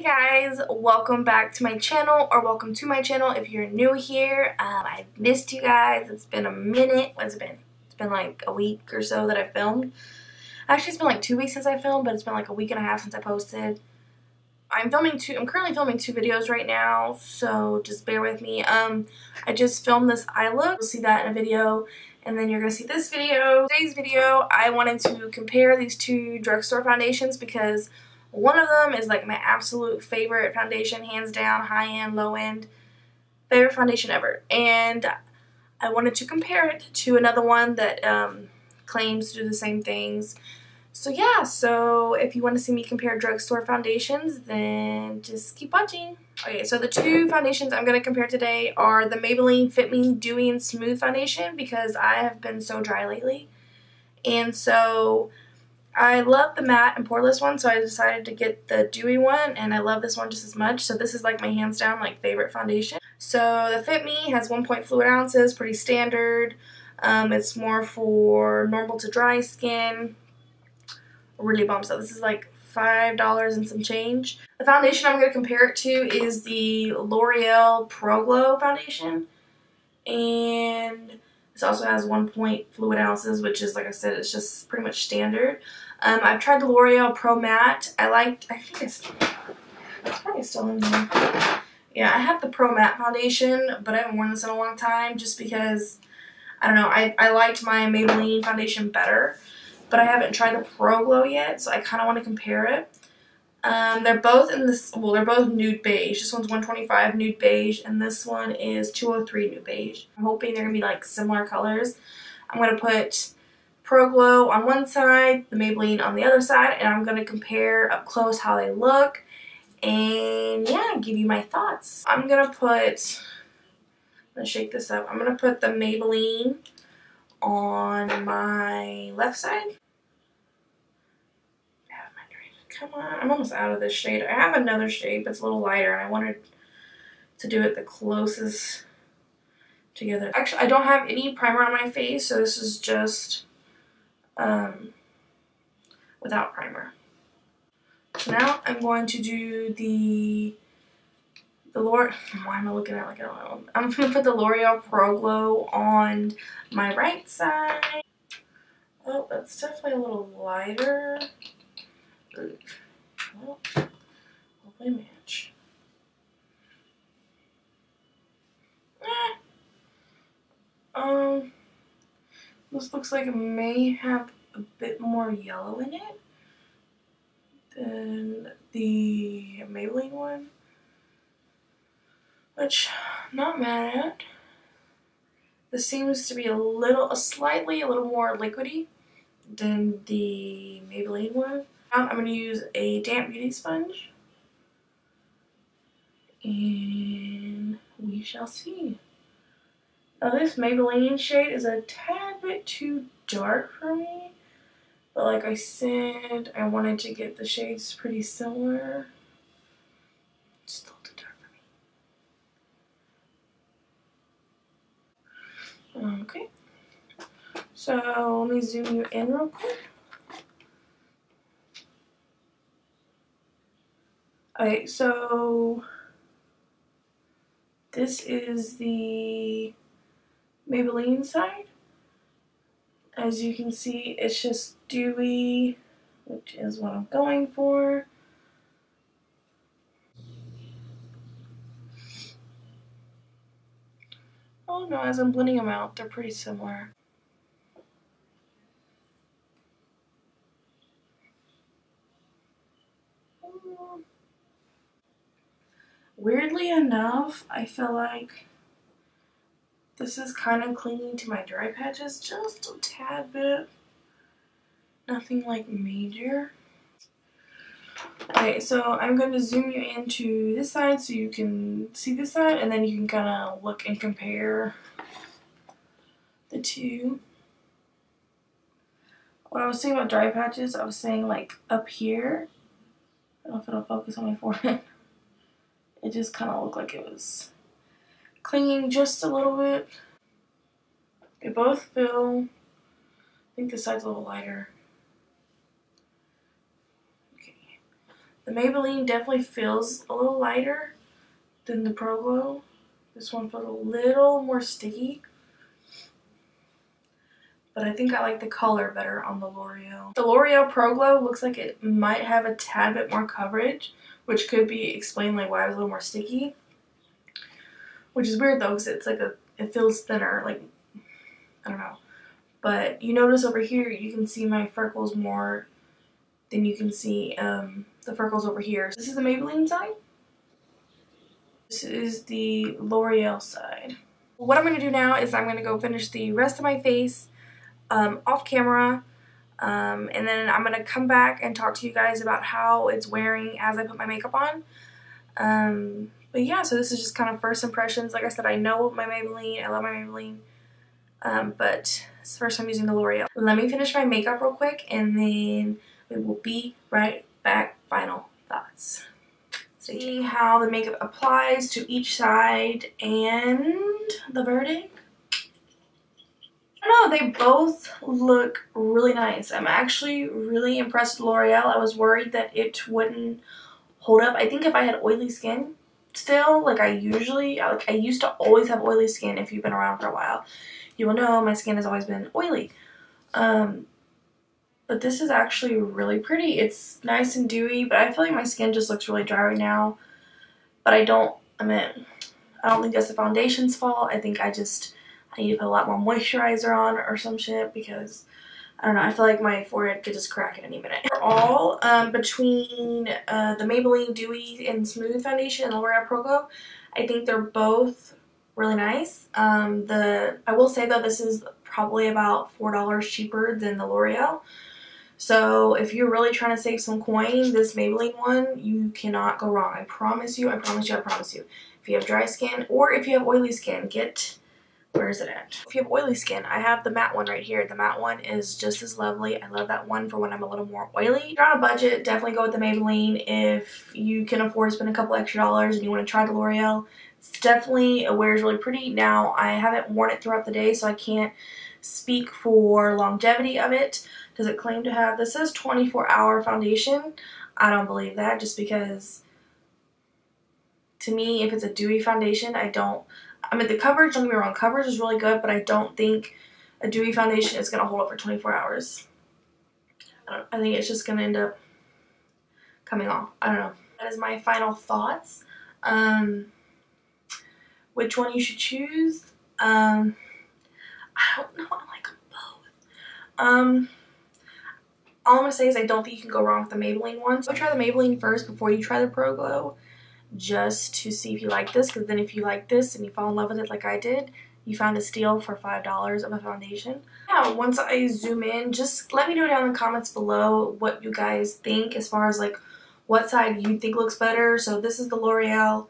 Hey guys, welcome back to my channel, or welcome to my channel if you're new here. Um, I missed you guys. It's been a minute. What's it been? It's been like a week or so that I filmed. Actually, it's been like two weeks since I filmed, but it's been like a week and a half since I posted. I'm filming two. I'm currently filming two videos right now, so just bear with me. Um, I just filmed this eye look. You'll see that in a video, and then you're gonna see this video. Today's video, I wanted to compare these two drugstore foundations because one of them is like my absolute favorite foundation, hands down, high end, low end, favorite foundation ever. And I wanted to compare it to another one that um, claims to do the same things. So yeah, so if you want to see me compare drugstore foundations, then just keep watching. Okay, so the two foundations I'm going to compare today are the Maybelline Fit Me Dewy and Smooth Foundation because I have been so dry lately. And so I love the matte and poreless one, so I decided to get the dewy one, and I love this one just as much. So this is like my hands down like favorite foundation. So the Fit Me has 1 point fluid ounces, pretty standard. Um, it's more for normal to dry skin. Really bumps up. This is like $5 and some change. The foundation I'm going to compare it to is the L'Oreal Pro Glow foundation. And this also has one point fluid ounces, which is, like I said, it's just pretty much standard. Um, I've tried the L'Oreal Pro Matte. I liked, I think it's, it's probably still in there. Yeah, I have the Pro Matte foundation, but I haven't worn this in a long time just because, I don't know, I, I liked my Maybelline foundation better, but I haven't tried the Pro Glow yet, so I kind of want to compare it. Um, they're both in this, well, they're both nude beige. This one's 125 nude beige, and this one is 203 nude beige. I'm hoping they're going to be like similar colors. I'm going to put Pro Glow on one side, the Maybelline on the other side, and I'm going to compare up close how they look and yeah, give you my thoughts. I'm going to put, I'm going to shake this up, I'm going to put the Maybelline on my left side. Come on, I'm almost out of this shade. I have another shade, but it's a little lighter, and I wanted to do it the closest together. Actually, I don't have any primer on my face, so this is just um, without primer. So now I'm going to do the the L'Oreal, why am I looking at like I don't know. I'm going to put the L'Oreal Pro Glow on my right side. Oh, that's definitely a little lighter. Well, hopefully match. Eh. Um, this looks like it may have a bit more yellow in it than the Maybelline one. Which, not mad at. This seems to be a little, a slightly, a little more liquidy than the Maybelline one. I'm going to use a damp beauty sponge. And we shall see. Now this Maybelline shade is a tad bit too dark for me. But like I said, I wanted to get the shades pretty similar. Too dark for me. Okay. So let me zoom you in real quick. Okay, so this is the Maybelline side. As you can see, it's just dewy, which is what I'm going for. Oh no, as I'm blending them out, they're pretty similar. Weirdly enough, I feel like this is kind of clinging to my dry patches just a tad bit. Nothing like major. Okay, so I'm going to zoom you into this side so you can see this side and then you can kind of look and compare the two. When I was saying about dry patches, I was saying like up here. I don't know if it'll focus on my forehead it just kind of looked like it was clinging just a little bit. They both feel, I think this side's a little lighter. Okay, The Maybelline definitely feels a little lighter than the Pro Glow. This one feels a little more sticky. But I think I like the color better on the L'Oreal. The L'Oreal Pro Glow looks like it might have a tad bit more coverage, which could be explained like why it was a little more sticky. Which is weird though, because it's like a, it feels thinner, like, I don't know. But you notice over here, you can see my freckles more than you can see um, the freckles over here. This is the Maybelline side. This is the L'Oreal side. What I'm going to do now is I'm going to go finish the rest of my face um, off camera. Um, and then I'm going to come back and talk to you guys about how it's wearing as I put my makeup on. Um, but yeah, so this is just kind of first impressions. Like I said, I know my Maybelline. I love my Maybelline. Um, but it's first time using the L'Oreal. Let me finish my makeup real quick and then we will be right back. Final thoughts. See how the makeup applies to each side and the verdict. Don't know, they both look really nice. I'm actually really impressed with L'Oreal. I was worried that it wouldn't hold up. I think if I had oily skin still, like I usually, like I used to always have oily skin if you've been around for a while you will know my skin has always been oily. Um, but this is actually really pretty. It's nice and dewy, but I feel like my skin just looks really dry right now. But I don't, I mean, I don't think that's the foundation's fault. I think I just, I need to put a lot more moisturizer on or some shit because, I don't know, I feel like my forehead could just crack at any minute. All um, between uh, the Maybelline Dewy and Smooth Foundation and L'Oreal Pro Glow, I think they're both really nice. Um, the I will say though this is probably about $4 cheaper than the L'Oreal. So if you're really trying to save some coin, this Maybelline one, you cannot go wrong. I promise you, I promise you, I promise you. If you have dry skin or if you have oily skin, get, where is it at? If you have oily skin, I have the matte one right here. The matte one is just as lovely. I love that one for when I'm a little more oily. If you're on a budget, definitely go with the Maybelline. If you can afford to spend a couple extra dollars and you want to try the L'Oreal, it's definitely, it wears really pretty. Now, I haven't worn it throughout the day, so I can't speak for longevity of it. Does it claim to have, this says 24 hour foundation. I don't believe that just because to me, if it's a dewy foundation, I don't, I mean the coverage, don't get me wrong, coverage is really good, but I don't think a dewy foundation is going to hold up for 24 hours. I, I think it's just going to end up coming off. I don't know. That is my final thoughts. Um, which one you should choose. Um, I don't know. I like both. Um, all I'm going to say is I don't think you can go wrong with the Maybelline one. So try the Maybelline first before you try the Pro Glow just to see if you like this because then if you like this and you fall in love with it like I did, you found a steal for $5 of a foundation. Yeah, once I zoom in, just let me know down in the comments below what you guys think as far as like what side you think looks better. So this is the L'Oreal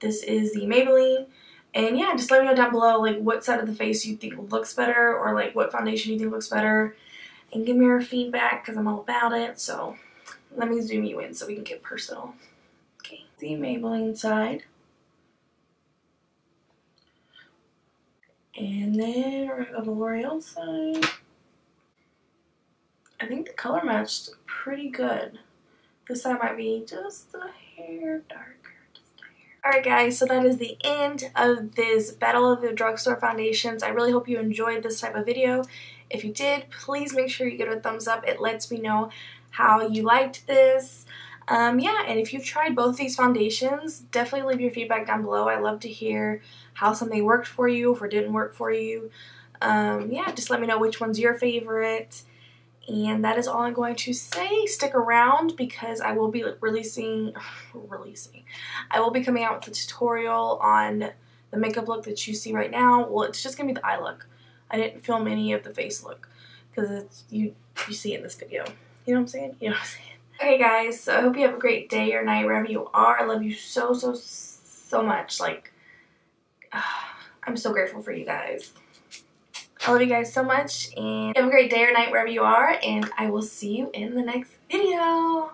this is the Maybelline. And yeah, just let me know down below like what side of the face you think looks better or like what foundation you think looks better. And give me your feedback because I'm all about it. So let me zoom you in so we can get personal. The Maybelline side. And then we're gonna go the L'Oreal side. I think the color matched pretty good. This side might be just a hair darker. Alright guys, so that is the end of this Battle of the Drugstore Foundations. I really hope you enjoyed this type of video. If you did, please make sure you give it a thumbs up. It lets me know how you liked this. Um, yeah, and if you've tried both these foundations, definitely leave your feedback down below. I love to hear how something worked for you, it didn't work for you. Um, yeah, just let me know which one's your favorite. And that is all I'm going to say. Stick around because I will be releasing, releasing, I will be coming out with a tutorial on the makeup look that you see right now. Well, it's just going to be the eye look. I didn't film any of the face look because it's you, you see in this video. You know what I'm saying? You know what I'm saying? Okay guys, so I hope you have a great day or night wherever you are. I love you so, so, so much. Like, uh, I'm so grateful for you guys. I love you guys so much and have a great day or night wherever you are and I will see you in the next video.